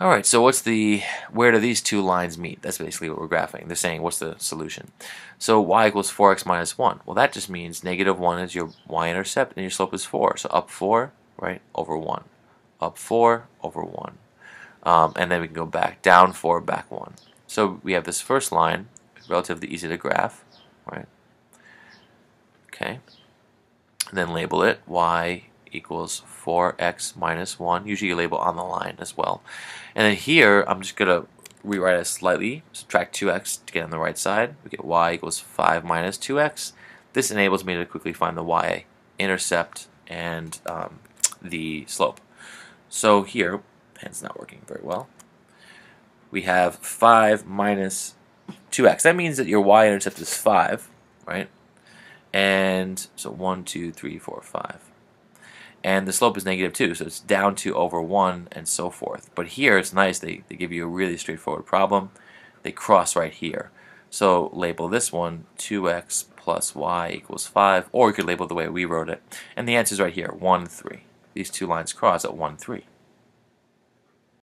Alright, so what's the, where do these two lines meet? That's basically what we're graphing. They're saying, what's the solution? So y equals 4x minus 1. Well, that just means negative 1 is your y-intercept, and your slope is 4. So up 4, right, over 1. Up 4, over 1. Um, and then we can go back, down 4, back 1. So we have this first line, relatively easy to graph, right? Okay. And then label it y equals 4x minus 1. Usually you label on the line as well. And then here, I'm just going to rewrite it slightly, subtract 2x to get on the right side. We get y equals 5 minus 2x. This enables me to quickly find the y-intercept and um, the slope. So here, pen's not working very well. We have 5 minus 2x. That means that your y-intercept is 5, right? And so 1, 2, 3, 4, 5 and the slope is negative 2, so it's down 2 over 1 and so forth. But here it's nice, they, they give you a really straightforward problem. They cross right here. So label this one 2x plus y equals 5, or you could label the way we wrote it. And the answer is right here, 1, 3. These two lines cross at 1, 3.